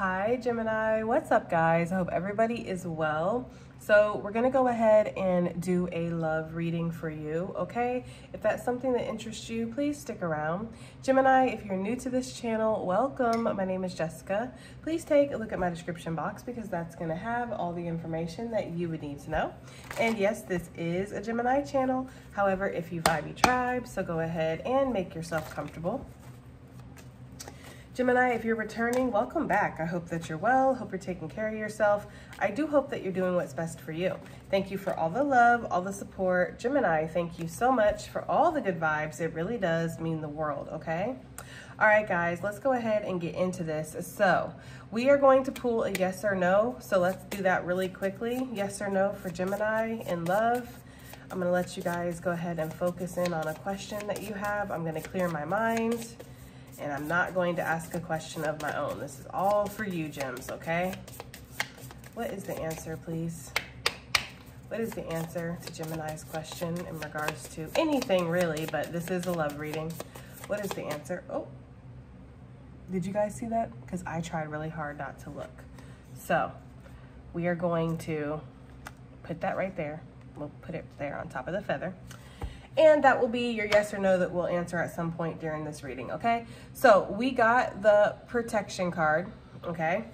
Hi, Gemini. What's up, guys? I hope everybody is well. So we're gonna go ahead and do a love reading for you, okay? If that's something that interests you, please stick around. Gemini, if you're new to this channel, welcome. My name is Jessica. Please take a look at my description box because that's gonna have all the information that you would need to know. And yes, this is a Gemini channel. However, if you vibe tribe, so go ahead and make yourself comfortable. Gemini, if you're returning, welcome back. I hope that you're well. Hope you're taking care of yourself. I do hope that you're doing what's best for you. Thank you for all the love, all the support. Gemini, thank you so much for all the good vibes. It really does mean the world, okay? All right, guys, let's go ahead and get into this. So we are going to pull a yes or no. So let's do that really quickly. Yes or no for Gemini in love. I'm gonna let you guys go ahead and focus in on a question that you have. I'm gonna clear my mind and I'm not going to ask a question of my own. This is all for you, Gems, okay? What is the answer, please? What is the answer to Gemini's question in regards to anything really, but this is a love reading. What is the answer? Oh, did you guys see that? Because I tried really hard not to look. So we are going to put that right there. We'll put it there on top of the feather and that will be your yes or no that we'll answer at some point during this reading, okay? So we got the protection card, okay?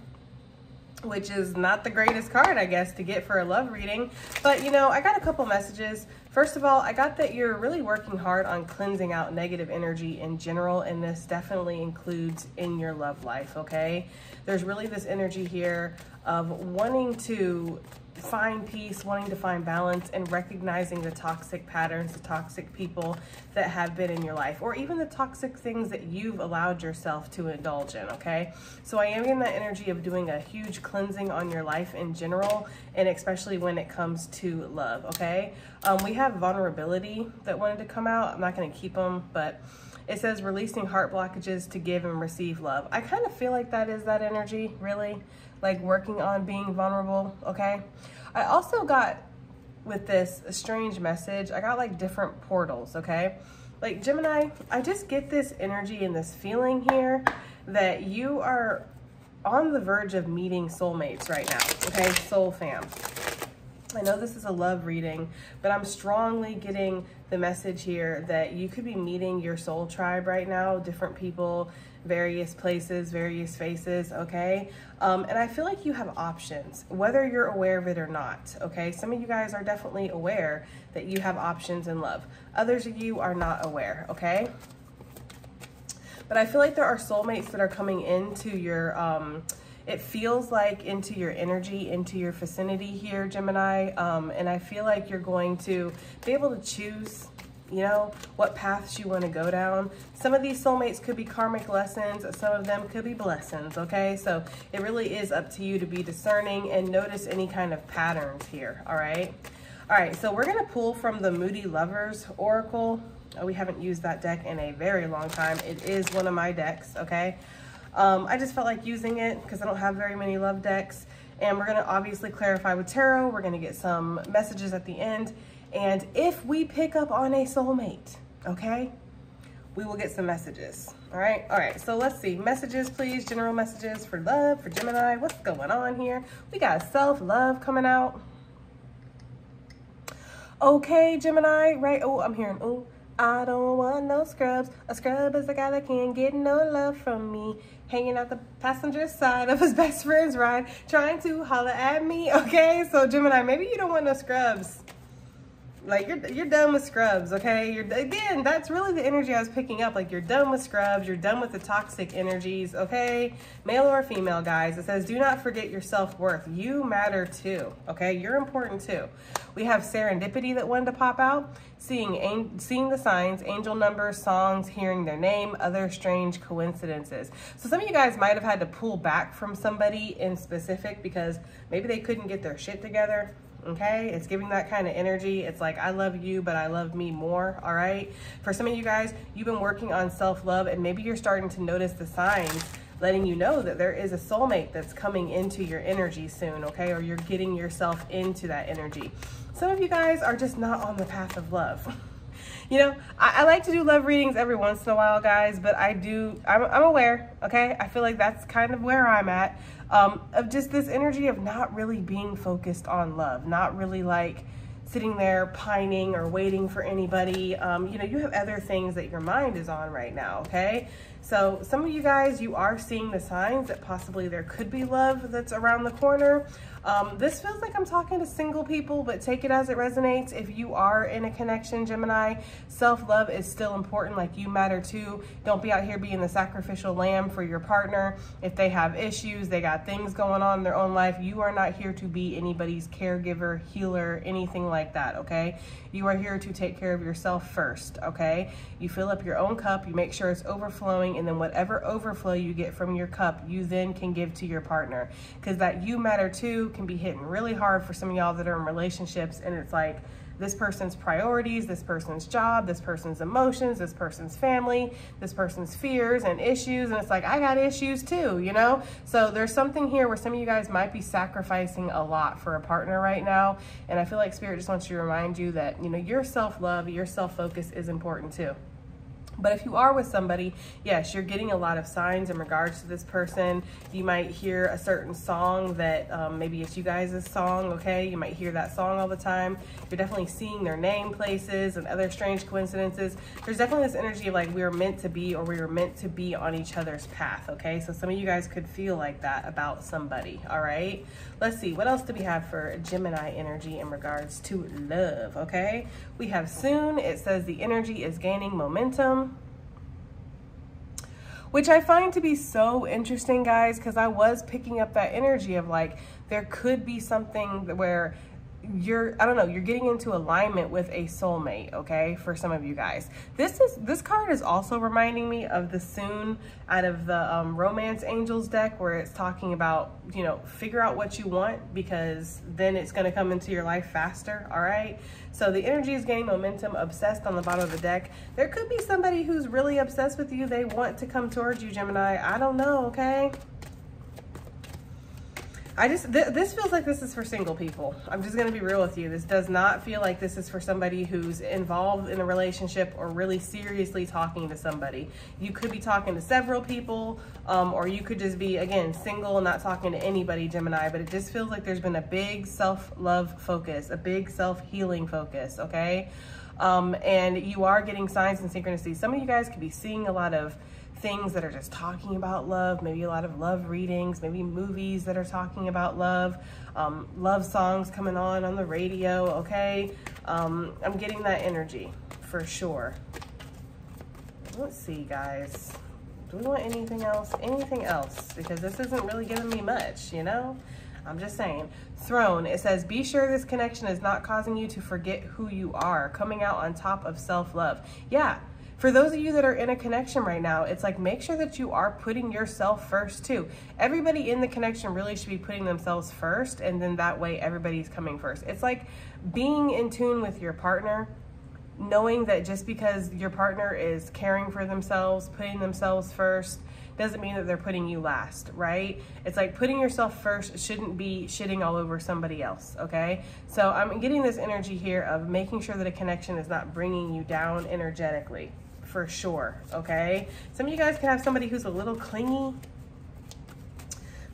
Which is not the greatest card, I guess, to get for a love reading. But, you know, I got a couple messages. First of all, I got that you're really working hard on cleansing out negative energy in general, and this definitely includes in your love life, okay? There's really this energy here of wanting to find peace, wanting to find balance, and recognizing the toxic patterns, the toxic people that have been in your life, or even the toxic things that you've allowed yourself to indulge in, okay? So I am in that energy of doing a huge cleansing on your life in general, and especially when it comes to love, okay? Um, we have vulnerability that wanted to come out. I'm not going to keep them, but it says releasing heart blockages to give and receive love. I kind of feel like that is that energy, really like working on being vulnerable, okay? I also got with this a strange message. I got like different portals, okay? Like Gemini, I just get this energy and this feeling here that you are on the verge of meeting soulmates right now, okay? Soul fam. I know this is a love reading, but I'm strongly getting the message here that you could be meeting your soul tribe right now, different people, various places, various faces, okay? Um, and I feel like you have options, whether you're aware of it or not, okay? Some of you guys are definitely aware that you have options in love. Others of you are not aware, okay? But I feel like there are soulmates that are coming into your, um, it feels like into your energy, into your vicinity here, Gemini. Um, and I feel like you're going to be able to choose you know, what paths you want to go down. Some of these soulmates could be karmic lessons, some of them could be blessings, okay? So it really is up to you to be discerning and notice any kind of patterns here, all right? All right, so we're going to pull from the Moody Lovers Oracle. Oh, we haven't used that deck in a very long time. It is one of my decks, okay? Um, I just felt like using it because I don't have very many love decks. And we're going to obviously clarify with tarot. We're going to get some messages at the end and if we pick up on a soulmate, okay, we will get some messages. All right, all right, so let's see. Messages, please, general messages for love, for Gemini. What's going on here? We got self-love coming out. Okay, Gemini, right? Oh, I'm hearing, oh, I don't want no scrubs. A scrub is a guy that can't get no love from me. Hanging out the passenger side of his best friend's ride, trying to holler at me. Okay, so Gemini, maybe you don't want no scrubs. Like you're you're done with scrubs, okay? You're again, that's really the energy I was picking up. Like you're done with scrubs, you're done with the toxic energies, okay? Male or female, guys. It says, do not forget your self-worth. You matter too, okay? You're important too. We have serendipity that wanted to pop out, seeing seeing the signs, angel numbers, songs, hearing their name, other strange coincidences. So some of you guys might have had to pull back from somebody in specific because maybe they couldn't get their shit together Mm-hmm. okay? It's giving that kind of energy. It's like, I love you, but I love me more, all right? For some of you guys, you've been working on self-love and maybe you're starting to notice the signs letting you know that there is a soulmate that's coming into your energy soon, okay? Or you're getting yourself into that energy. Some of you guys are just not on the path of love. you know, I, I, like to do love readings every once in a while, guys, but I do, I'm, I'm aware, okay? I feel like that's kind of where I'm at, um, of just this energy of not really being focused on love, not really like sitting there pining or waiting for anybody. Um, you know, you have other things that your mind is on right now, okay? So some of you guys, you are seeing the signs that possibly there could be love that's around the corner. Um, this feels like I'm talking to single people, but take it as it resonates. If you are in a connection, Gemini, self-love is still important. Like you matter too. Don't be out here being the sacrificial lamb for your partner. If they have issues, they got things going on in their own life, you are not here to be anybody's caregiver, healer, anything like that, okay? You are here to take care of yourself first, okay? You fill up your own cup, you make sure it's overflowing, and then whatever overflow you get from your cup, you then can give to your partner. Because that you matter too can be hitting really hard for some of y'all that are in relationships, and it's like, this person's priorities, this person's job, this person's emotions, this person's family, this person's fears and issues. And it's like, I got issues too, you know? So there's something here where some of you guys might be sacrificing a lot for a partner right now. And I feel like Spirit just wants to remind you that, you know, your self love, your self focus is important too. But if you are with somebody, yes, you're getting a lot of signs in regards to this person. You might hear a certain song that um, maybe it's you guys' song, okay? You might hear that song all the time. You're definitely seeing their name places and other strange coincidences. There's definitely this energy of like we were meant to be or we were meant to be on each other's path, okay? So some of you guys could feel like that about somebody, all right? Let's see, what else do we have for Gemini energy in regards to love, okay? We have soon, it says the energy is gaining momentum which I find to be so interesting, guys, because I was picking up that energy of like, there could be something where you're i don't know you're getting into alignment with a soulmate okay for some of you guys. This is this card is also reminding me of the soon out of the um, romance angels deck where it's talking about you know figure out what you want because then it's going to come into your life faster all right? So the energy is gaining momentum obsessed on the bottom of the deck. There could be somebody who's really obsessed with you. They want to come towards you gemini. I don't know okay I just, th this feels like this is for single people. I'm just gonna be real with you. This does not feel like this is for somebody who's involved in a relationship or really seriously talking to somebody. You could be talking to several people, um, or you could just be, again, single and not talking to anybody, Gemini, but it just feels like there's been a big self-love focus, a big self-healing focus, okay? Um, and you are getting signs and synchronicities. Some of you guys could be seeing a lot of things that are just talking about love, maybe a lot of love readings, maybe movies that are talking about love, um, love songs coming on on the radio, okay? Um, I'm getting that energy for sure. Let's see, guys. Do we want anything else? Anything else? Because this isn't really giving me much, you know? I'm just saying. Throne, it says, be sure this connection is not causing you to forget who you are, coming out on top of self-love. Yeah, for those of you that are in a connection right now, it's like make sure that you are putting yourself first too. Everybody in the connection really should be putting themselves first, and then that way everybody's coming first. It's like being in tune with your partner, knowing that just because your partner is caring for themselves, putting themselves first, doesn't mean that they're putting you last, right? It's like putting yourself first shouldn't be shitting all over somebody else, okay? So I'm getting this energy here of making sure that a connection is not bringing you down energetically for sure, okay? Some of you guys can have somebody who's a little clingy.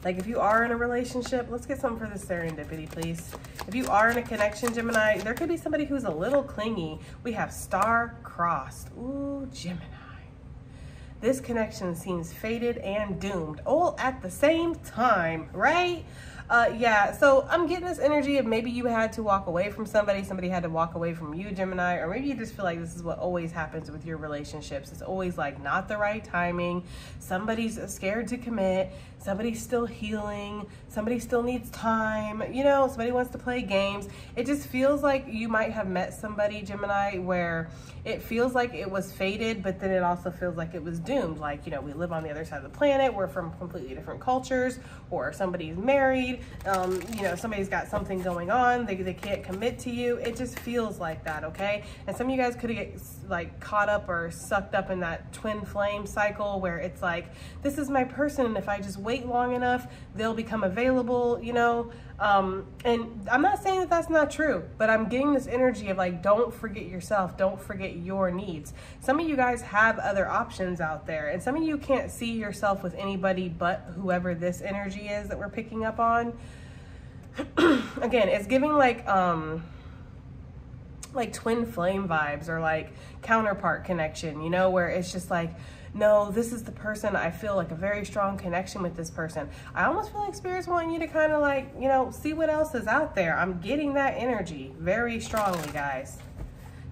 Like if you are in a relationship, let's get something for the serendipity, please. If you are in a connection, Gemini, there could be somebody who's a little clingy. We have star crossed. Ooh, Gemini. This connection seems fated and doomed all at the same time, right? Uh, yeah, so I'm getting this energy of maybe you had to walk away from somebody, somebody had to walk away from you, Gemini, or maybe you just feel like this is what always happens with your relationships. It's always like not the right timing. Somebody's scared to commit. Somebody's still healing. Somebody still needs time. You know, somebody wants to play games. It just feels like you might have met somebody, Gemini, where it feels like it was fated, but then it also feels like it was doomed. Like, you know, we live on the other side of the planet. We're from completely different cultures, or somebody's married um, you know, somebody's got something going on, they, they can't commit to you. It just feels like that, okay? And some of you guys could get like caught up or sucked up in that twin flame cycle where it's like, this is my person, and if I just wait long enough, they'll become available, you know? Um, and I'm not saying that that's not true, but I'm getting this energy of like, don't forget yourself, don't forget your needs. Some of you guys have other options out there, and some of you can't see yourself with anybody but whoever this energy is that we're picking up on. Again, it's giving like, um, like twin flame vibes or like counterpart connection, you know, where it's just like, no, this is the person, I feel like a very strong connection with this person. I almost feel like Spirit's wanting you to kind of like, you know, see what else is out there. I'm getting that energy very strongly, guys.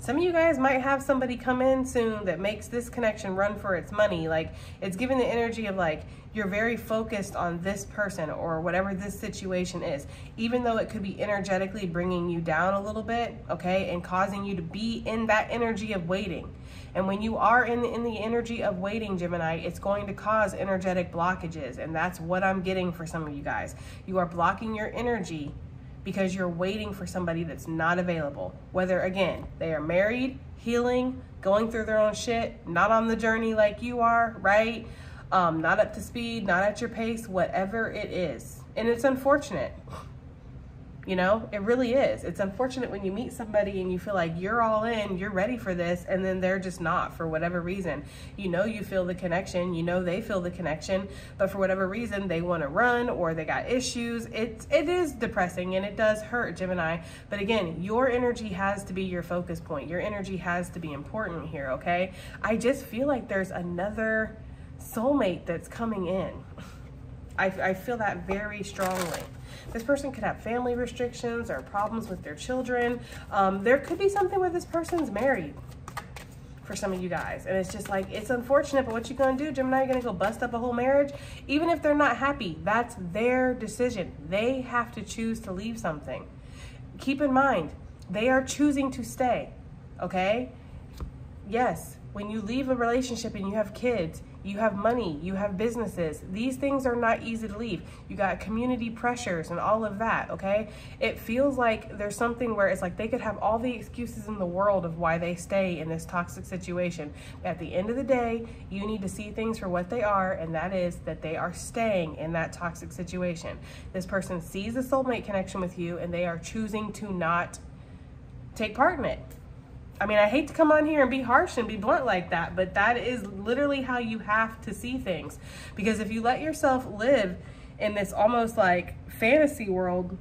Some of you guys might have somebody come in soon that makes this connection run for its money. Like it's giving the energy of like, you're very focused on this person or whatever this situation is, even though it could be energetically bringing you down a little bit, okay, and causing you to be in that energy of waiting. And when you are in the, in the energy of waiting, Gemini, it's going to cause energetic blockages. And that's what I'm getting for some of you guys. You are blocking your energy because you're waiting for somebody that's not available. Whether, again, they are married, healing, going through their own shit, not on the journey like you are, right? Um, not up to speed, not at your pace, whatever it is. And it's unfortunate. You know, it really is. It's unfortunate when you meet somebody and you feel like you're all in, you're ready for this, and then they're just not for whatever reason. You know, you feel the connection, you know, they feel the connection, but for whatever reason, they want to run or they got issues. It, it is depressing and it does hurt, Gemini. But again, your energy has to be your focus point. Your energy has to be important here, okay? I just feel like there's another soulmate that's coming in. I, I feel that very strongly. This person could have family restrictions or problems with their children. Um, there could be something where this person's married for some of you guys. And it's just like, it's unfortunate, but what you gonna do? Gemini, you're gonna go bust up a whole marriage? Even if they're not happy, that's their decision. They have to choose to leave something. Keep in mind, they are choosing to stay, okay? Yes, when you leave a relationship and you have kids, you have money, you have businesses. These things are not easy to leave. You got community pressures and all of that, okay? It feels like there's something where it's like they could have all the excuses in the world of why they stay in this toxic situation. But at the end of the day, you need to see things for what they are, and that is that they are staying in that toxic situation. This person sees a soulmate connection with you, and they are choosing to not take part in it. I mean, I hate to come on here and be harsh and be blunt like that, but that is literally how you have to see things. Because if you let yourself live in this almost like fantasy world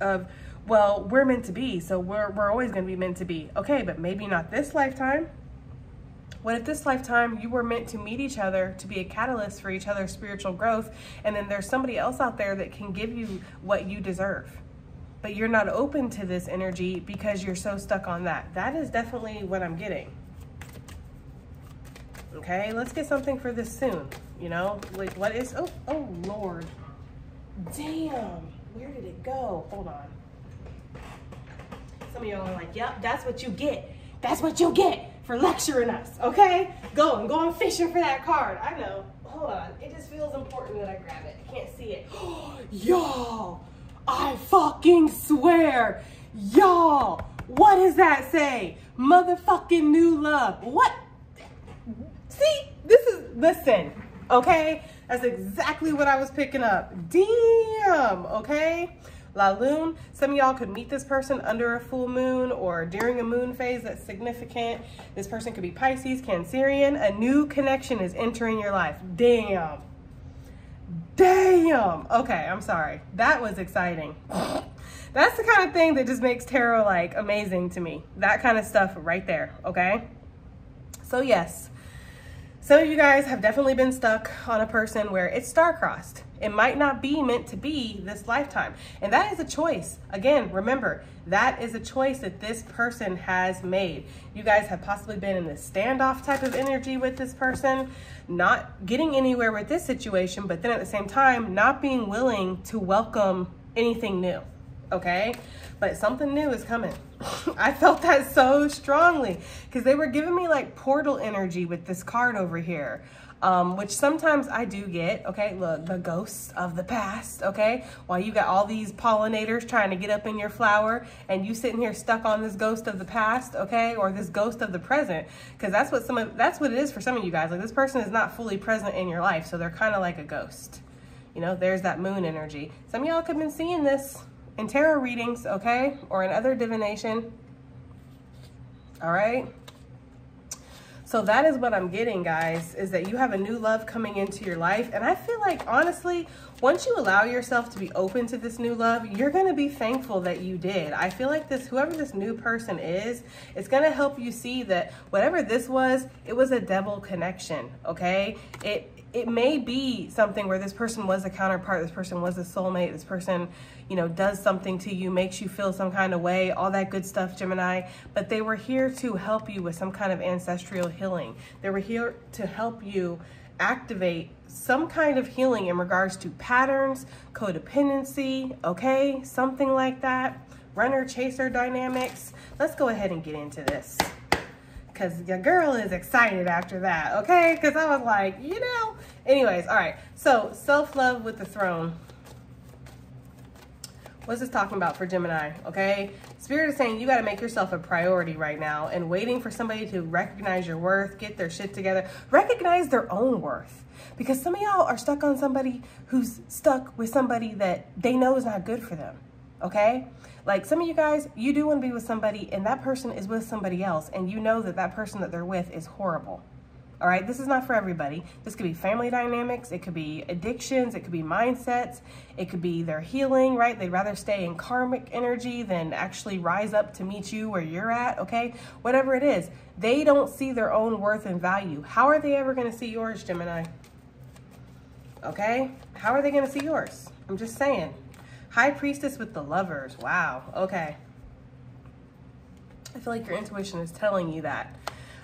of, well, we're meant to be, so we're, we're always going to be meant to be. Okay, but maybe not this lifetime. What if this lifetime you were meant to meet each other to be a catalyst for each other's spiritual growth, and then there's somebody else out there that can give you what you deserve? But you're not open to this energy because you're so stuck on that. That is definitely what I'm getting. Okay, let's get something for this soon. You know, like what is, oh, oh Lord. Damn, where did it go? Hold on. Some of y'all are like, yep, that's what you get. That's what you get for lecturing us, okay? Going, going fishing for that card. I know. Hold on. It just feels important that I grab it. I can't see it. Y'all, I fucking swear. Y'all, what does that say? Motherfucking new love. What? See, this is, listen, okay? That's exactly what I was picking up. Damn, okay? La Lune, some of y'all could meet this person under a full moon or during a moon phase that's significant. This person could be Pisces, Cancerian. A new connection is entering your life. Damn. Damn. Okay, I'm sorry. That was exciting. That's the kind of thing that just makes tarot like amazing to me. That kind of stuff right there, okay? So yes, some of you guys have definitely been stuck on a person where it's star-crossed. It might not be meant to be this lifetime. And that is a choice. Again, remember, that is a choice that this person has made. You guys have possibly been in this standoff type of energy with this person, not getting anywhere with this situation, but then at the same time, not being willing to welcome anything new, okay? But something new is coming. I felt that so strongly because they were giving me like portal energy with this card over here. um, which sometimes I do get, okay? Look, the ghosts of the past, okay? While you got all these pollinators trying to get up in your flower and you sitting here stuck on this ghost of the past, okay? Or this ghost of the present, because that's what some of, that's what it is for some of you guys. Like this person is not fully present in your life, so they're kind of like a ghost. You know, there's that moon energy. Some y'all could have been seeing this in tarot readings, okay? Or in other divination. All right? So that is what I'm getting, guys, is that you have a new love coming into your life. And I feel like, honestly, once you allow yourself to be open to this new love, you're going to be thankful that you did. I feel like this, whoever this new person is, it's going to help you see that whatever this was, it was a devil connection, okay? It, it may be something where this person was a counterpart, this person was a soulmate, this person, you know, does something to you, makes you feel some kind of way, all that good stuff, Gemini. But they were here to help you with some kind of ancestral healing. They were here to help you activate some kind of healing in regards to patterns, codependency, okay? Something like that. Runner chaser dynamics. Let's go ahead and get into this because your girl is excited after that, okay? Because I was like, you know. Anyways, all right. So self-love with the throne. What's this talking about for Gemini, okay? Spirit is saying you got to make yourself a priority right now and waiting for somebody to recognize your worth, get their shit together, recognize their own worth. Because some of y'all are stuck on somebody who's stuck with somebody that they know is not good for them, okay? Like some of you guys, you do want to be with somebody and that person is with somebody else and you know that that person that they're with is horrible. All right, this is not for everybody. This could be family dynamics, it could be addictions, it could be mindsets, it could be their healing, right? They'd rather stay in karmic energy than actually rise up to meet you where you're at, okay? Whatever it is, they don't see their own worth and value. How are they ever going to see yours, Gemini? Okay? How are they going to see yours? I'm just saying. High Priestess with the lovers. Wow. Okay. I feel like your intuition is telling you that.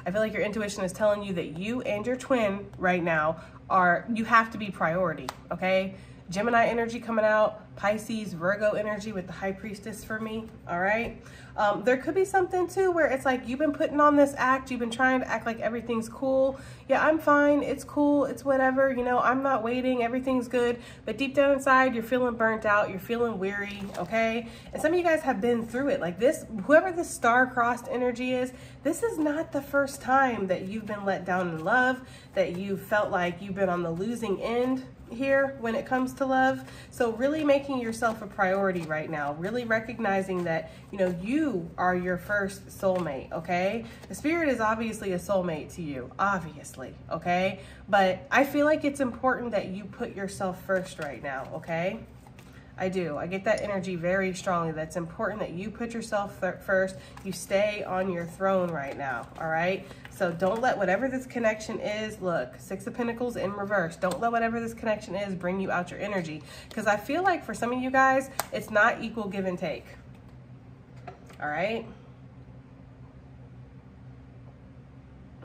I feel like your intuition is telling you that you and your twin right now are, you have to be priority, okay? Gemini energy coming out, Pisces, Virgo energy with the High Priestess for me, all right? Um, there could be something too where it's like you've been putting on this act, you've been trying to act like everything's cool. Yeah, I'm fine, it's cool, it's whatever, you know, I'm not waiting, everything's good. But deep down inside, you're feeling burnt out, you're feeling weary, okay? And some of you guys have been through it. Like this, whoever this star-crossed energy is, this is not the first time that you've been let down in love, that you felt like you've been on the losing end here when it comes to love. So really making yourself a priority right now, really recognizing that, you know, you are your first soulmate, okay? The spirit is obviously a soulmate to you, obviously, okay? But I feel like it's important that you put yourself first right now, okay? I do. I get that energy very strongly. That's important that you put yourself first. You stay on your throne right now, all right? So don't let whatever this connection is, look, Six of Pentacles in reverse. Don't let whatever this connection is bring you out your energy. Because I feel like for some of you guys, it's not equal give and take. All right?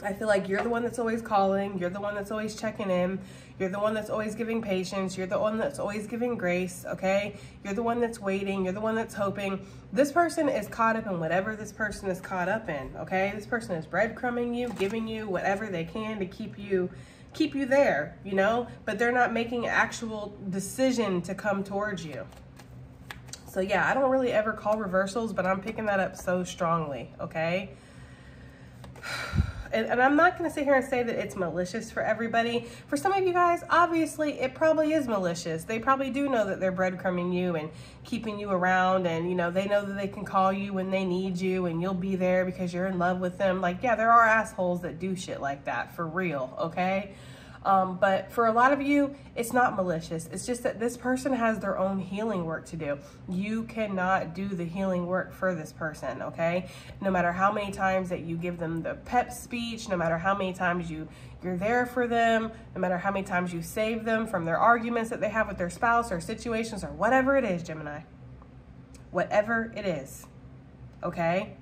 I feel like you're the one that's always calling. You're the one that's always checking in. You're the one that's always giving patience. You're the one that's always giving grace, okay? You're the one that's waiting. You're the one that's hoping. This person is caught up in whatever this person is caught up in, okay? This person is breadcrumbing you, giving you whatever they can to keep you keep you there, you know? But they're not making actual decision to come towards you. So yeah, I don't really ever call reversals, but I'm picking that up so strongly, okay? and, and I'm not going to sit here and say that it's malicious for everybody. For some of you guys, obviously, it probably is malicious. They probably do know that they're breadcrumbing you and keeping you around and, you know, they know that they can call you when they need you and you'll be there because you're in love with them. Like, yeah, there are assholes that do shit like that for real, okay? Um, but for a lot of you, it's not malicious. It's just that this person has their own healing work to do. You cannot do the healing work for this person, okay? No matter how many times that you give them the pep speech, no matter how many times you, you're there for them, no matter how many times you save them from their arguments that they have with their spouse or situations or whatever it is, Gemini. Whatever it is, okay?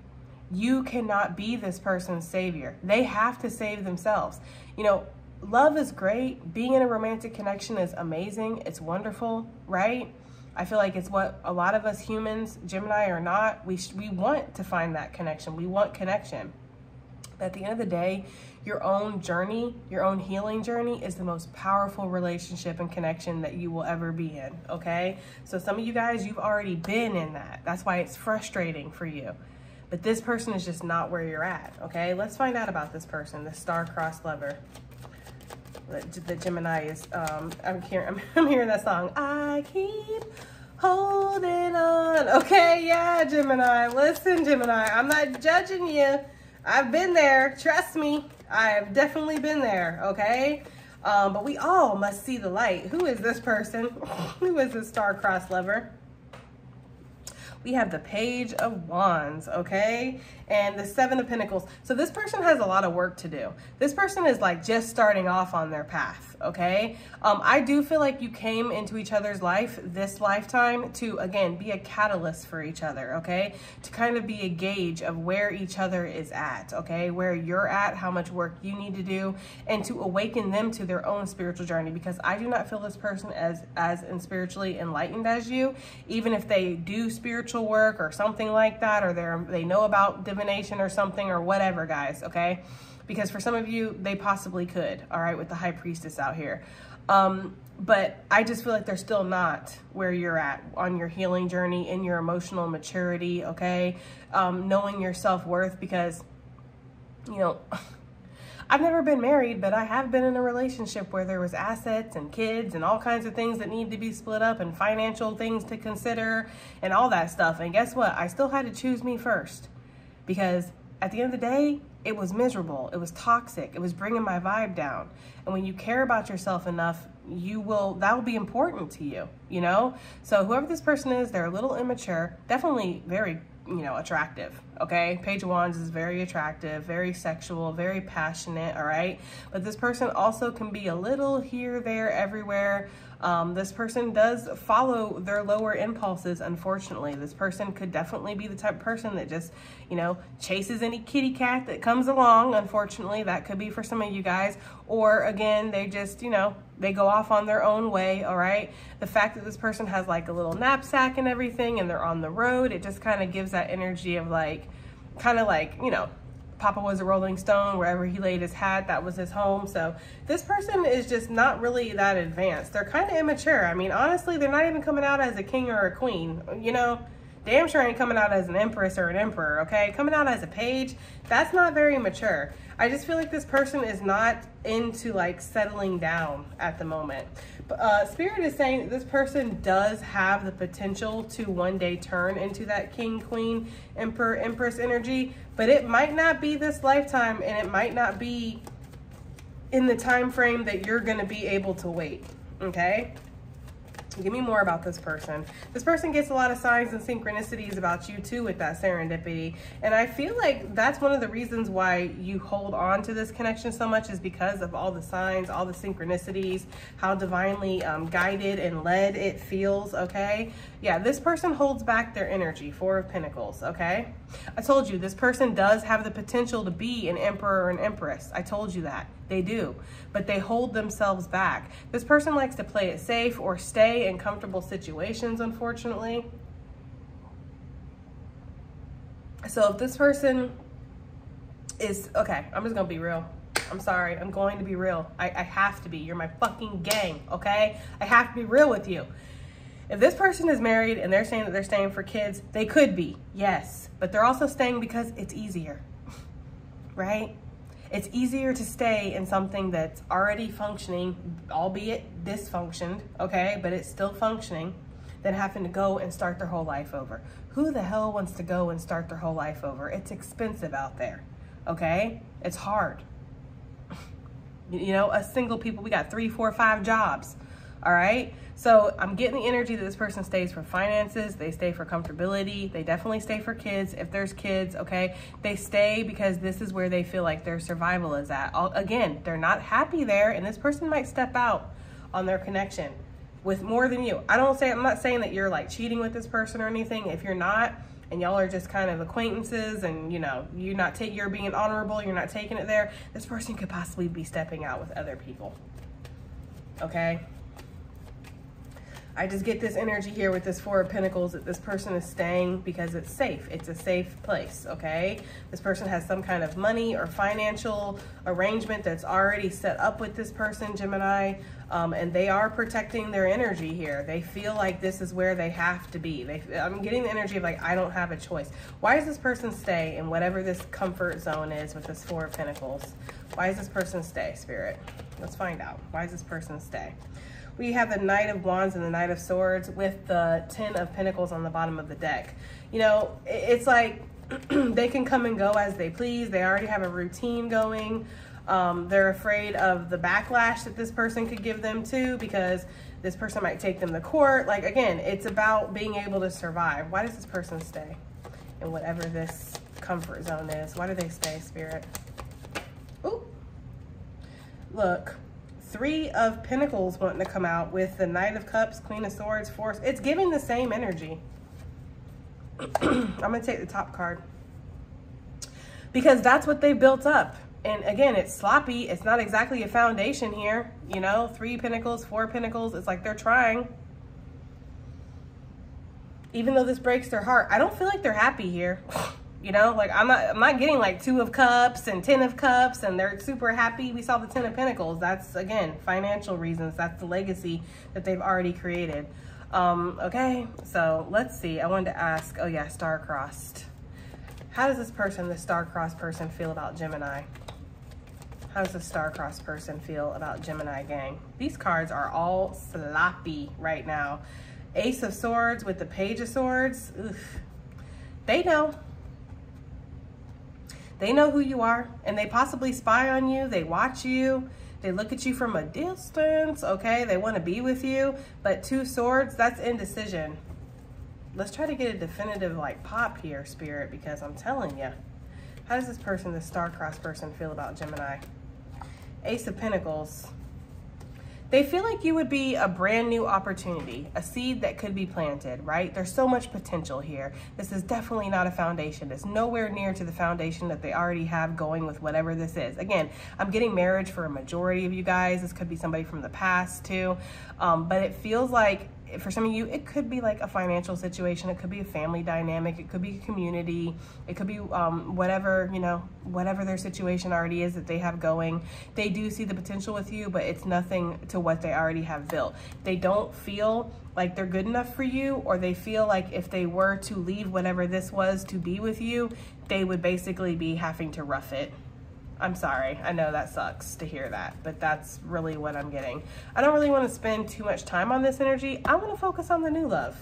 You cannot be this person's savior. They have to save themselves. You know, love is great. Being in a romantic connection is amazing. It's wonderful, right? I feel like it's what a lot of us humans, Gemini or not, we, we want to find that connection. We want connection. At the end of the day, your own journey, your own healing journey is the most powerful relationship and connection that you will ever be in, okay? So some of you guys, you've already been in that. That's why it's frustrating for you. But this person is just not where you're at, okay? Let's find out about this person, the star-crossed lover that, Gemini is, um, I'm, hearing, I'm, hearing that song, I keep holding on. Okay, yeah, Gemini. Listen, Gemini, I'm not judging you. I've been there. Trust me. I've definitely been there, okay? Um, but we all must see the light. Who is this person? Who is this star-crossed lover? we have the page of wands okay and the seven of pentacles. So this person has a lot of work to do. This person is like just starting off on their path okay? Um, i do feel like you came into each other's life this lifetime to again be a catalyst for each other okay? To kind of be a gauge of where each other is at okay? Where you're at how much work you need to do and to awaken them to their own spiritual journey. Because i do not feel this person as as spiritually enlightened as you even if they do spiritual work or something like that, or they're, they know about divination or something or whatever, guys, okay? Because for some of you, they possibly could, all right, with the high priestess out here. Um, but I just feel like they're still not where you're at on your healing journey, in your emotional maturity, okay? Um, knowing your self-worth because, you know, I've never been married, but I have been in a relationship where there was assets and kids and all kinds of things that need to be split up and financial things to consider and all that stuff. And guess what? I still had to choose me first because at the end of the day, it was miserable. It was toxic. It was bringing my vibe down. And when you care about yourself enough, you will, that will be important to you, you know? So whoever this person is, they're a little immature, definitely very you know, attractive, okay? Page of Wands is very attractive, very sexual, very passionate, all right? But this person also can be a little here, there, everywhere. Um, this person does follow their lower impulses, unfortunately. This person could definitely be the type of person that just, you know, chases any kitty cat that comes along, unfortunately. That could be for some of you guys. Or again, they just, you know, they go off on their own way, all right? The fact that this person has like a little knapsack and everything and they're on the road, it just kind of gives that energy of like, kind of like, you know, Papa was a Rolling Stone, wherever he laid his hat, that was his home. So this person is just not really that advanced. They're kind of immature. I mean, honestly, they're not even coming out as a king or a queen. You know, damn sure ain't coming out as an empress or an emperor, okay? Coming out as a page, that's not very mature. I just feel like this person is not into like settling down at the moment. Uh, Spirit is saying this person does have the potential to one day turn into that king, queen, emperor, empress energy, but it might not be this lifetime and it might not be in the time frame that you're going to be able to wait, okay? Give me more about this person. This person gets a lot of signs and synchronicities about you too with that serendipity. And I feel like that's one of the reasons why you hold on to this connection so much is because of all the signs, all the synchronicities, how divinely um, guided and led it feels, okay? Yeah, this person holds back their energy, Four of Pentacles, okay? I told you, this person does have the potential to be an emperor or an empress. I told you that. They do, but they hold themselves back. This person likes to play it safe or stay in comfortable situations, unfortunately. So if this person is, okay, I'm just gonna be real. I'm sorry, I'm going to be real. I, I have to be. You're my fucking gang, okay? I have to be real with you. If this person is married and they're saying that they're staying for kids, they could be, yes. But they're also staying because it's easier, right? It's easier to stay in something that's already functioning, albeit dysfunctioned, okay, but it's still functioning, than having to go and start their whole life over. Who the hell wants to go and start their whole life over? It's expensive out there, okay? It's hard. You know, us single people, we got three, four, five jobs, all right? So I'm getting the energy that this person stays for finances, they stay for comfortability, they definitely stay for kids. If there's kids, okay, they stay because this is where they feel like their survival is at. Again, they're not happy there and this person might step out on their connection with more than you. I don't say, I'm not saying that you're like cheating with this person or anything. If you're not, and y'all are just kind of acquaintances and you know you're not take you're being honorable you're not taking it there this person could possibly be stepping out with other people okay I just get this energy here with this Four of Pentacles that this person is staying because it's safe. It's a safe place, okay? This person has some kind of money or financial arrangement that's already set up with this person, Gemini, um, and they are protecting their energy here. They feel like this is where they have to be. They, I'm getting the energy of like, I don't have a choice. Why does this person stay in whatever this comfort zone is with this Four of Pentacles? Why does this person stay, Spirit? Let's find out. Why does this person stay? We have the Knight of Wands and the Knight of Swords with the Ten of Pentacles on the bottom of the deck. You know, it's like they can come and go as they please. They already have a routine going. Um, they're afraid of the backlash that this person could give them too because this person might take them to court. Like, again, it's about being able to survive. Why does this person stay in whatever this comfort zone is? Why do they stay, Spirit? Ooh. Look, Three of Pentacles wanting to come out with the Knight of Cups, Queen of Swords, Force. It's giving the same energy. I'm to take the top card. Because that's what they built up. And again, it's sloppy. It's not exactly a foundation here. You know, three pentacles, four pentacles. It's like they're trying. Even though this breaks their heart, I don't feel like they're happy here. You know, like I'm not I'm not getting like two of cups and ten of cups and they're super happy. We saw the ten of pentacles. That's again financial reasons. That's the legacy that they've already created. Um, okay, so let's see. I wanted to ask, oh yeah, star-crossed. How does this person, the star-crossed person, feel about Gemini? How does the star-crossed person feel about Gemini gang? These cards are all sloppy right now. Ace of Swords with the Page of Swords. Oof. They know. They know who you are and they possibly spy on you. They watch you. They look at you from a distance, okay? They want to be with you. But two swords, that's indecision. Let's try to get a definitive like pop here, Spirit, because I'm telling you. How does this person, this star-crossed person, feel about Gemini? Ace of Pentacles. They feel like you would be a brand new opportunity, a seed that could be planted, right? There's so much potential here. This is definitely not a foundation. It's nowhere near to the foundation that they already have going with whatever this is. Again, I'm getting marriage for a majority of you guys. This could be somebody from the past too. Um, but it feels like for some of you, it could be like a financial situation. It could be a family dynamic. It could be a community. It could be um, whatever, you know, whatever their situation already is that they have going. They do see the potential with you, but it's nothing to what they already have built. They don't feel like they're good enough for you, or they feel like if they were to leave whatever this was to be with you, they would basically be having to rough it I'm sorry. I know that sucks to hear that, but that's really what I'm getting. I don't really want to spend too much time on this energy. I want to focus on the new love.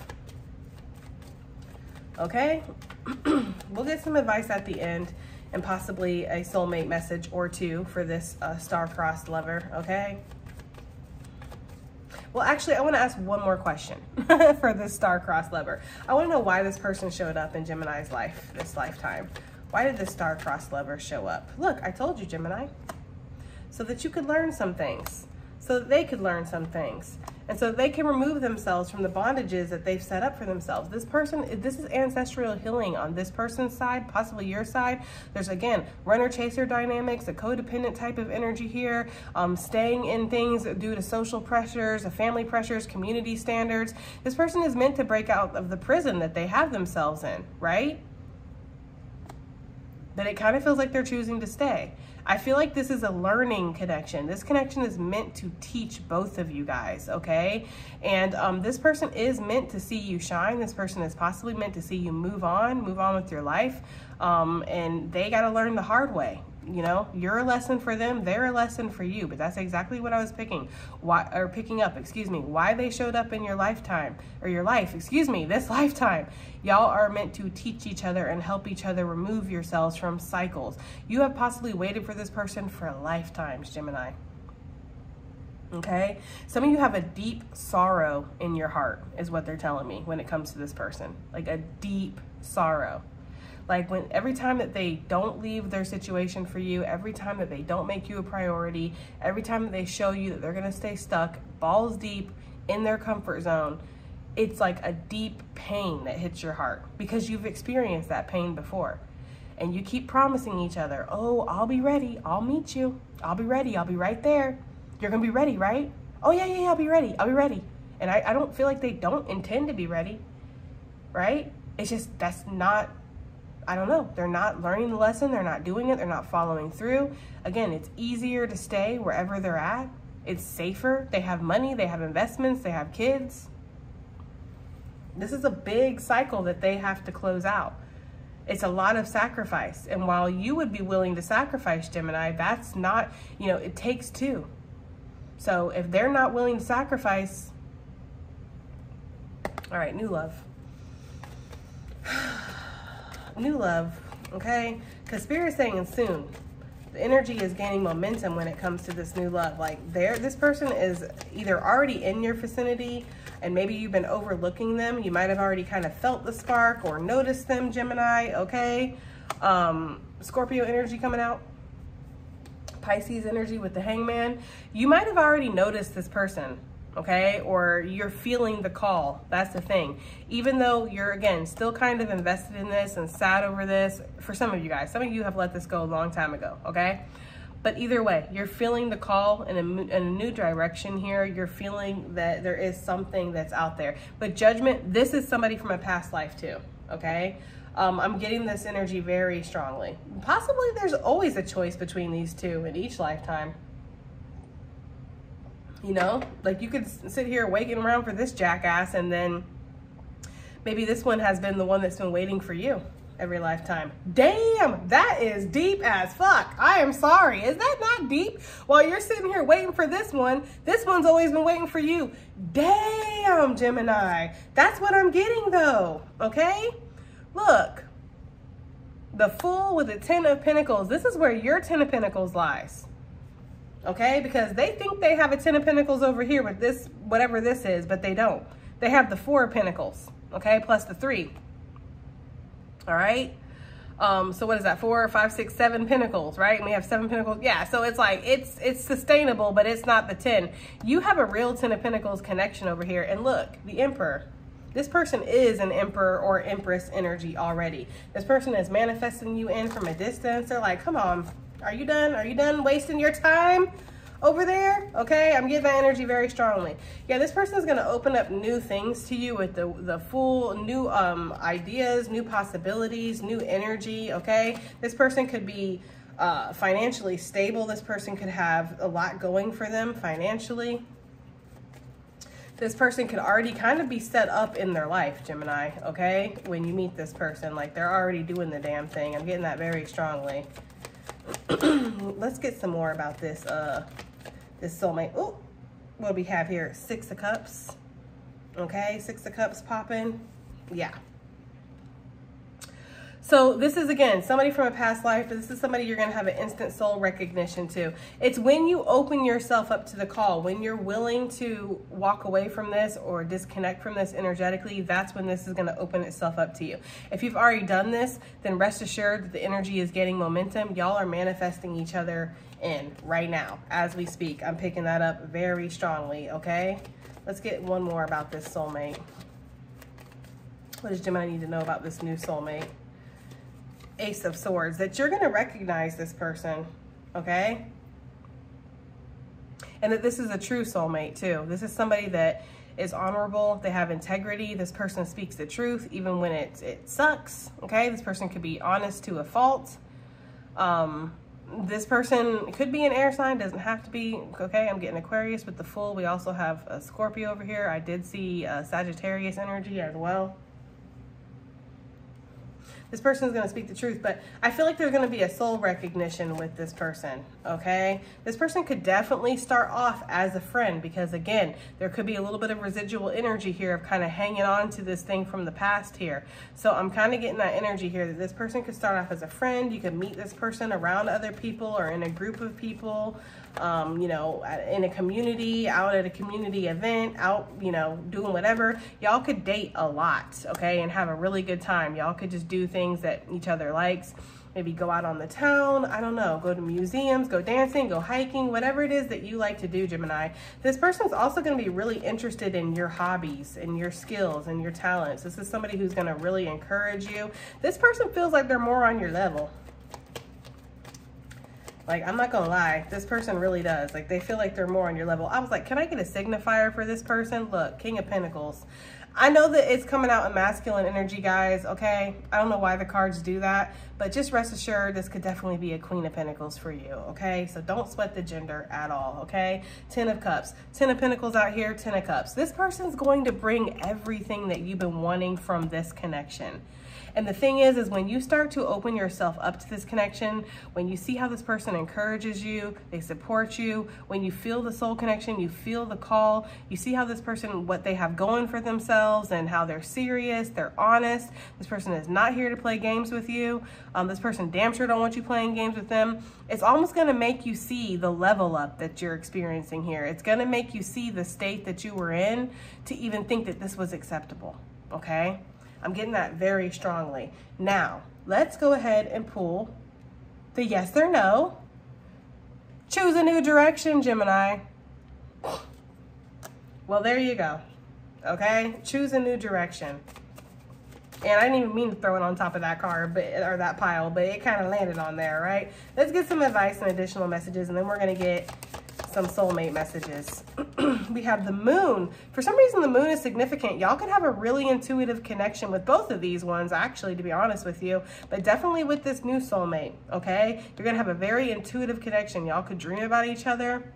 Okay? we'll get some advice at the end and possibly a soulmate message or two for this uh, star-crossed lover, okay? Well, actually, I want to ask one more question for this star-crossed lover. I want to know why this person showed up in Gemini's life this lifetime. Why did the star-crossed lover show up? Look, I told you, Gemini. So that you could learn some things. So that they could learn some things. And so they can remove themselves from the bondages that they've set up for themselves. This person, this is ancestral healing on this person's side, possibly your side. There's, again, runner-chaser dynamics, a codependent type of energy here, um, staying in things due to social pressures, family pressures, community standards. This person is meant to break out of the prison that they have themselves in, right? But it kind of feels like they're choosing to stay. I feel like this is a learning connection. This connection is meant to teach both of you guys, okay? And um, this person is meant to see you shine. This person is possibly meant to see you move on, move on with your life. Um, and they got to learn the hard way you know you're a lesson for them they're a lesson for you. But that's exactly what i was picking why or picking up excuse me why they showed up in your lifetime or your life excuse me this lifetime. Y'all are meant to teach each other and help each other remove yourselves from cycles. You have possibly waited for this person for lifetimes gemini. Okay? Some of you have a deep sorrow in your heart is what they're telling me when it comes to this person. Like a deep sorrow like when every time that they don't leave their situation for you, every time that they don't make you a priority, every time that they show you that they're going to stay stuck balls deep in their comfort zone, it's like a deep pain that hits your heart because you've experienced that pain before. And you keep promising each other, oh, I'll be ready. I'll meet you. I'll be ready. I'll be right there. You're going to be ready, right? Oh, yeah, yeah, yeah, I'll be ready. I'll be ready. And I, I don't feel like they don't intend to be ready, right? It's just that's not, I don't know. They're not learning the lesson. They're not doing it. They're not following through. Again, it's easier to stay wherever they're at. It's safer. They have money. They have investments. They have kids. This is a big cycle that they have to close out. It's a lot of sacrifice. And while you would be willing to sacrifice, Gemini, that's not, you know, it takes two. So if they're not willing to sacrifice, all right, new love. New love, okay? Because Spirit's saying soon. The energy is gaining momentum when it comes to this new love. Like there, this person is either already in your vicinity and maybe you've been overlooking them. You might have already kind of felt the spark or noticed them, Gemini, okay? Um, Scorpio energy coming out. Pisces energy with the hangman. You might have already noticed this person, okay? Or you're feeling the call. That's the thing. Even though you're, again, still kind of invested in this and sad over this, for some of you guys, some of you have let this go a long time ago, okay? But either way, you're feeling the call in a, in a new direction here. You're feeling that there is something that's out there. But judgment, this is somebody from a past life too, okay? Um, I'm getting this energy very strongly. Possibly there's always a choice between these two in each lifetime. You know, like you could sit here waiting around for this jackass and then maybe this one has been the one that's been waiting for you every lifetime. Damn, that is deep as fuck. I am sorry. Is that not deep? While you're sitting here waiting for this one, this one's always been waiting for you. Damn, Gemini. That's what I'm getting though, okay? Look, the Fool with the Ten of Pentacles. This is where your Ten of Pentacles lies. Okay, because they think they have a Ten of Pentacles over here with this, whatever this is, but they don't. They have the Four of Pentacles, okay, plus the Three all right? Um, so what is that? Four, five, six, seven pentacles, right? And we have seven pentacles. Yeah, so it's like, it's it's sustainable, but it's not the 10. You have a real 10 of pentacles connection over here. And look, the emperor. This person is an emperor or empress energy already. This person is manifesting you in from a distance. They're like, come on, are you done? Are you done wasting your time? over there, okay? I'm getting that energy very strongly. Yeah, this person is gonna open up new things to you with the, the Fool new um, ideas, new possibilities, new energy, okay? This person could be uh, financially stable. This person could have a lot going for them financially. This person could already kind of be set up in their life, Gemini, okay? When you meet this person, like they're already doing the damn thing. I'm getting that very strongly. Let's get some more about this uh, this soulmate. Oh, what we have here? Six of Cups. Okay, Six of Cups popping. Yeah. So this is, again, somebody from a past life, this is somebody you're going to have an instant soul recognition to. It's when you open yourself up to the call, when you're willing to walk away from this or disconnect from this energetically, that's when this is going to open itself up to you. If you've already done this, then rest assured that the energy is getting momentum. Y'all are manifesting each other in right now as we speak. I'm picking that up very strongly, okay? Let's get one more about this soulmate. What does Gemini need to know about this new soulmate? Ace of Swords, that you're going to recognize this person, okay? And that this is a true soulmate too. This is somebody that is honorable. They have integrity. This person speaks the truth even when it, it sucks, okay? This person could be honest to a fault. Um, this person could be an air sign, doesn't have to be, okay? I'm getting Aquarius with the Fool. We also have a Scorpio over here. I did see Sagittarius energy as well this person is going to speak the truth, but I feel like there's going to be a soul recognition with this person, okay? This person could definitely start off as a friend because, again, there could be a little bit of residual energy here of kind of hanging on to this thing from the past here. So I'm kind of getting that energy here that this person could start off as a friend. You could meet this person around other people or in a group of people um, you know, in a community, out at a community event, out, you know, doing whatever, y'all could date a lot, okay, and have a really good time. Y'all could just do things that each other likes. Maybe go out on the town, I don't know, go to museums, go dancing, go hiking, whatever it is that you like to do, Gemini. This person's also going to be really interested in your hobbies and your skills and your talents. This is somebody who's going to really encourage you. This person feels like they're more on your level Like, I'm not gonna lie, this person really does. Like, they feel like they're more on your level. I was like, can I get a signifier for this person? Look, King of Pentacles. I know that it's coming out in masculine energy, guys, okay? I don't know why the cards do that, but just rest assured this could definitely be a Queen of Pentacles for you, okay? So don't sweat the gender at all, okay? Ten of Cups. Ten of Pentacles out here, Ten of Cups. This person's going to bring everything that you've been wanting from this connection. And the thing is, is when you start to open yourself up to this connection, when you see how this person encourages you, they support you, when you feel the soul connection, you feel the call, you see how this person, what they have going for themselves and how they're serious, they're honest. This person is not here to play games with you. Um, this person damn sure don't want you playing games with them. It's almost gonna make you see the level up that you're experiencing here. It's gonna make you see the state that you were in to even think that this was acceptable, okay? I'm getting that very strongly. Now, let's go ahead and pull the yes or no. Choose a new direction, Gemini. Well, there you go. Okay, choose a new direction. And I didn't even mean to throw it on top of that card, but or that pile, but it kind of landed on there, right? Let's get some advice and additional messages, and then we're gonna get some soulmate messages. we have the moon. For some reason, the moon is significant. Y'all could have a really intuitive connection with both of these ones, actually, to be honest with you, but definitely with this new soulmate, okay? You're gonna have a very intuitive connection. Y'all could dream about each other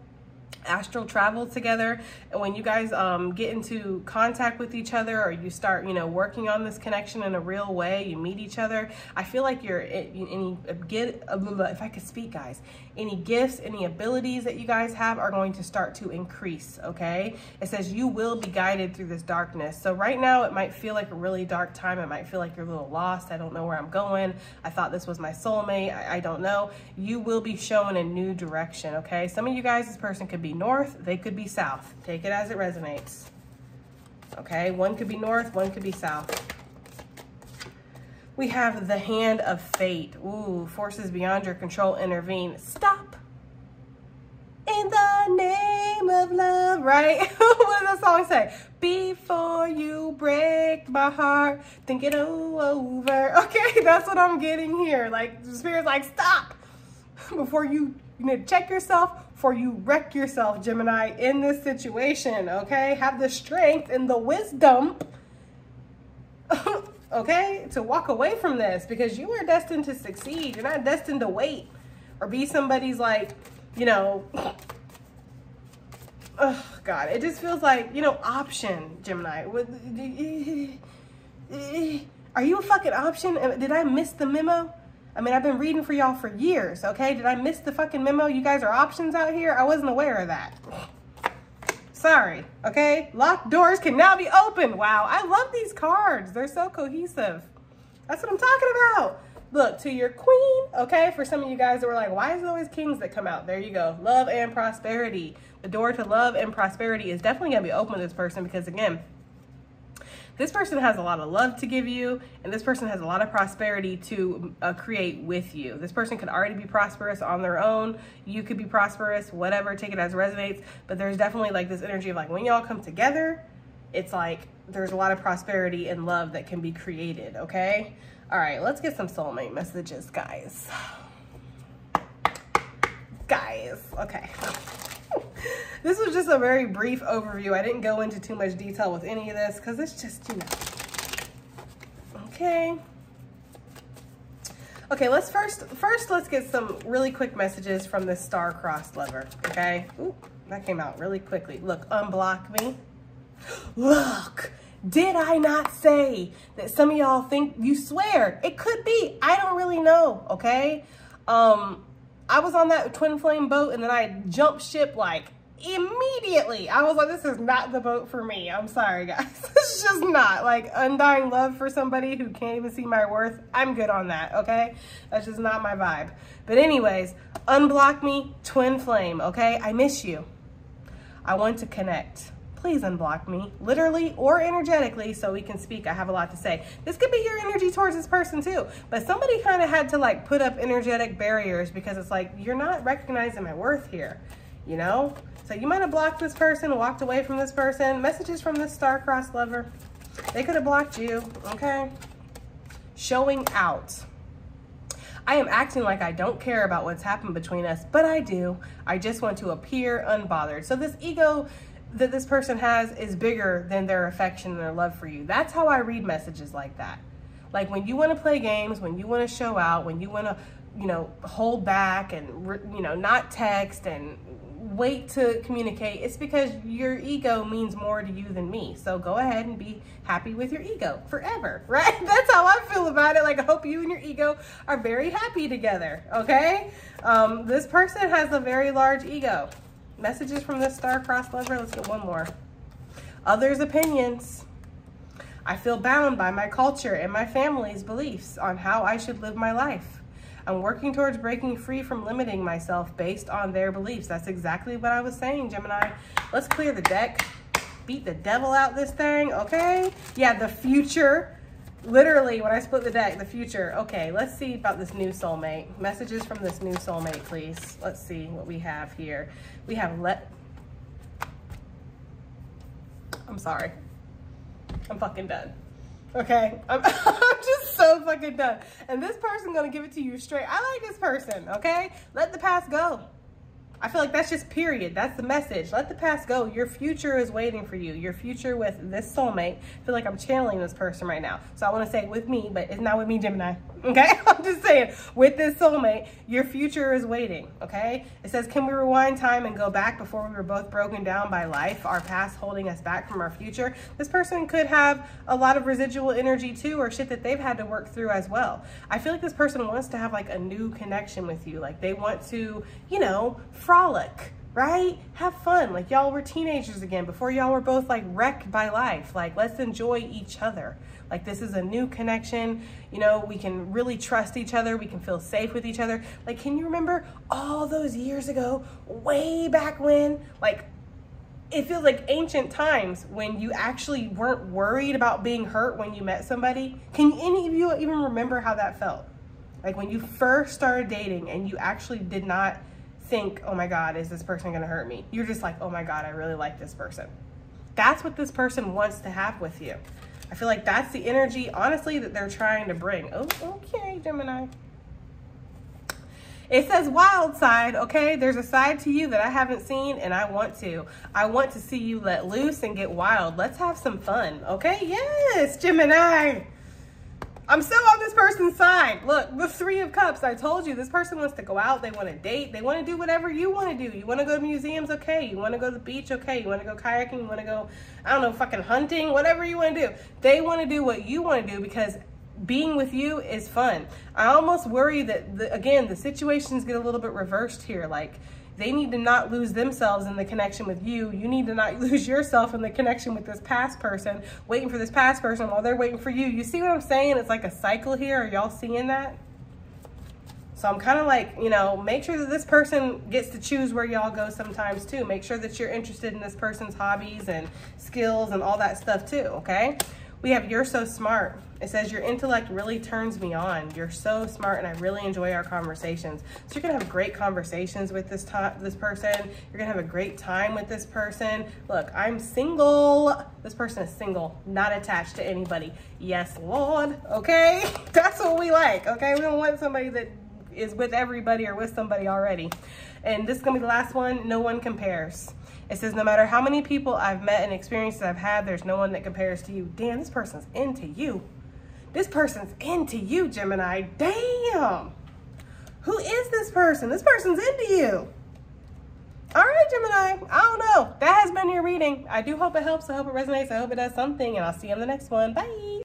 astral travel together and when you guys um, get into contact with each other or you start you know working on this connection in a real way you meet each other i feel like you're any get if i could speak guys any gifts any abilities that you guys have are going to start to increase okay? It says you will be guided through this darkness. So right now it might feel like a really dark time. It might feel like you're a little lost. I don't know where i'm going. I thought this was my soulmate. I, I don't know. You will be shown a new direction okay? Some of you guys this person could be north, they could be south. Take it as it resonates. Okay, one could be north, one could be south. We have the hand of fate. Ooh, forces beyond your control intervene. Stop. In the name of love, right? what does the song say? Before you break my heart, think it over. Okay, that's what I'm getting here. Like, the spirit's like, stop. Before you, you need to check yourself, for you wreck yourself, Gemini, in this situation, okay? Have the strength and the wisdom, okay, to walk away from this because you are destined to succeed. You're not destined to wait or be somebody's like, you know, oh God, it just feels like, you know, option, Gemini. Eh, are you a fucking option? Did I miss the memo? I mean, I've been reading for y'all for years, okay? Did I miss the fucking memo? You guys are options out here? I wasn't aware of that. Sorry, okay? Locked doors can now be opened. Wow, I love these cards. They're so cohesive. That's what I'm talking about. Look, to your queen, okay? For some of you guys that were like, why is it always kings that come out? There you go. Love and prosperity. The door to love and prosperity is definitely going to be open to this person because, again, this person has a lot of love to give you, and this person has a lot of prosperity to uh, create with you. This person could already be prosperous on their own. You could be prosperous, whatever, take it as resonates. But there's definitely like this energy of like when y'all come together, it's like there's a lot of prosperity and love that can be created, okay? All right, let's get some soulmate messages, guys. Guys, okay. This was just a very brief overview. I didn't go into too much detail with any of this because it's just, you know. Okay. Okay, let's first, first let's get some really quick messages from this star-crossed lover, okay? Ooh, that came out really quickly. Look, unblock me. Look, did I not say that some of y'all think you swear? It could be. I don't really know, okay? Um, I was on that twin flame boat and then I jumped ship like immediately. I was like, this is not the boat for me. I'm sorry, guys. it's just not. Like, undying love for somebody who can't even see my worth, I'm good on that, okay? That's just not my vibe. But anyways, unblock me, twin flame, okay? I miss you. I want to connect. Please unblock me, literally or energetically, so we can speak. I have a lot to say. This could be your energy towards this person too, but somebody kind of had to like put up energetic barriers because it's like, you're not recognizing my worth here, you know? So you might have blocked this person, walked away from this person. Messages from this star-crossed lover. They could have blocked you, okay? Showing out. I am acting like I don't care about what's happened between us, but I do. I just want to appear unbothered. So this ego that this person has is bigger than their affection and their love for you. That's how I read messages like that. Like when you want to play games, when you want to show out, when you want to, you know, hold back and, you know, not text and wait to communicate, it's because your ego means more to you than me. So go ahead and be happy with your ego forever, right? That's how I feel about it. Like I hope you and your ego are very happy together, okay? Um, this person has a very large ego. Messages from the star-crossed lover. Let's get one more. Others' opinions. I feel bound by my culture and my family's beliefs on how I should live my life. I'm working towards breaking free from limiting myself based on their beliefs. That's exactly what I was saying, Gemini. Let's clear the deck. Beat the devil out this thing, okay? Yeah, the future. Literally, when I split the deck, the future. Okay, let's see about this new soulmate. Messages from this new soulmate, please. Let's see what we have here. We have let... I'm sorry. I'm fucking done. Okay, I'm, I'm just so fucking done. And this person gonna give it to you straight. I like this person, okay? Let the past go. I feel like that's just period. That's the message. Let the past go. Your future is waiting for you. Your future with this soulmate. I feel like I'm channeling this person right now. So I want to say with me, but it's not with me, Gemini. Okay? I'm just saying, with this soulmate, your future is waiting. Okay? It says, can we rewind time and go back before we were both broken down by life, our past holding us back from our future? This person could have a lot of residual energy too, or shit that they've had to work through as well. I feel like this person wants to have like a new connection with you. Like they want to, you know, frolic, right? Have fun. Like y'all were teenagers again before y'all were both like wrecked by life. Like let's enjoy each other. Like this is a new connection. You know, we can really trust each other. We can feel safe with each other. Like, can you remember all those years ago, way back when? Like, it feels like ancient times when you actually weren't worried about being hurt when you met somebody. Can any of you even remember how that felt? Like when you first started dating and you actually did not think, oh my God, is this person gonna hurt me? You're just like, oh my God, I really like this person. That's what this person wants to have with you. I feel like that's the energy, honestly, that they're trying to bring. Oh, okay, Gemini. It says wild side, okay? There's a side to you that I haven't seen and I want to. I want to see you let loose and get wild. Let's have some fun, okay? Yes, Gemini. I'm still on this person's side. Look, the three of cups. I told you this person wants to go out. They want to date. They want to do whatever you want to do. You want to go to museums? Okay. You want to go to the beach? Okay. You want to go kayaking? You want to go, I don't know, fucking hunting? Whatever you want to do. They want to do what you want to do because being with you is fun. I almost worry that, the, again, the situations get a little bit reversed here. Like, they need to not lose themselves in the connection with you. You need to not lose yourself in the connection with this past person, waiting for this past person while they're waiting for you. You see what I'm saying? It's like a cycle here. Are y'all seeing that? So I'm kind of like, you know, make sure that this person gets to choose where y'all go sometimes too. Make sure that you're interested in this person's hobbies and skills and all that stuff too, okay? We have You're So Smart. It says your intellect really turns me on. You're so smart and I really enjoy our conversations. So you're gonna have great conversations with this, this person. You're gonna have a great time with this person. Look, I'm single. This person is single, not attached to anybody. Yes, Lord, okay? That's what we like, okay? We don't want somebody that is with everybody or with somebody already. And this is gonna be the last one, no one compares. It says, no matter how many people I've met and experiences I've had, there's no one that compares to you. Damn, this person's into you. This person's into you, Gemini. Damn. Who is this person? This person's into you. All right, Gemini. I don't know. That has been your reading. I do hope it helps. I hope it resonates. I hope it does something. And I'll see you on the next one. Bye.